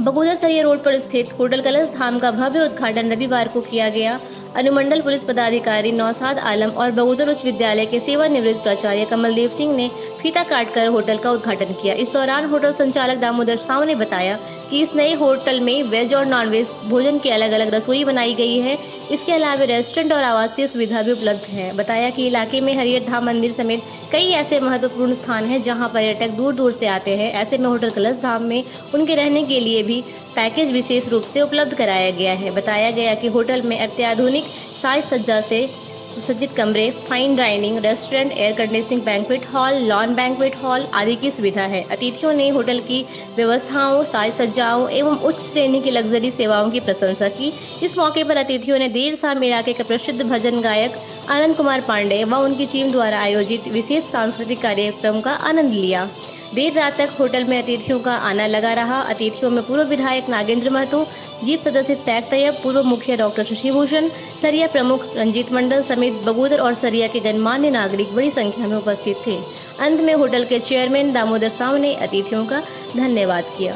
बगोदर सरिया रोड पर स्थित होटल कलश धाम का भव्य उद्घाटन रविवार को किया गया। अनुमंडल पुलिस पदाधिकारी नौसाद आलम और बगोदर उच्च विद्यालय के सेवानिवृत्त प्राचार्य कमलदेव सिंह ने फीता काटकर होटल का उद्घाटन किया। इस दौरान होटल संचालक दामोदर साव ने बताया कि इस नए होटल में वेज और नॉन वेज भोजन की अलग अलग रसोई बनाई गई है। इसके अलावा रेस्टोरेंट और आवासीय सुविधा भी उपलब्ध है। बताया कि इलाके में हरियर धाम मंदिर समेत कई ऐसे महत्वपूर्ण स्थान हैं जहाँ पर्यटक दूर दूर से आते हैं। ऐसे में होटल कलश धाम में उनके रहने के लिए भी पैकेज विशेष रूप से उपलब्ध कराया गया है। बताया गया कि होटल में अत्याधुनिक साज सज्जा से सुसज्जित कमरे fine dining restaurant air conditioning banquet hall lawn banquet hall आदि की सुविधा है। अतिथियों ने होटल की व्यवस्थाओं, साज सज्जाओं एवं उच्च श्रेणी की लग्जरी सेवाओं की प्रशंसा की। इस मौके पर अतिथियों ने देर शाम इलाके के प्रसिद्ध भजन गायक आनंद कुमार पांडे व उनकी टीम द्वारा आयोजित विशेष सांस्कृतिक कार्यक्रम का आनंद लिया। देर रात तक होटल में अतिथियों का आना लगा रहा। अतिथियों में पूर्व विधायक नागेंद्र महतो, जीप सदस्य सैक तैयब, पूर्व मुखिया डॉक्टर शशिभूषण सरिया प्रमुख रंजीत मंडल समेत बगोदर और सरिया के गणमान्य नागरिक बड़ी संख्या में उपस्थित थे। अंत में होटल के चेयरमैन दामोदर साव ने अतिथियों का धन्यवाद किया।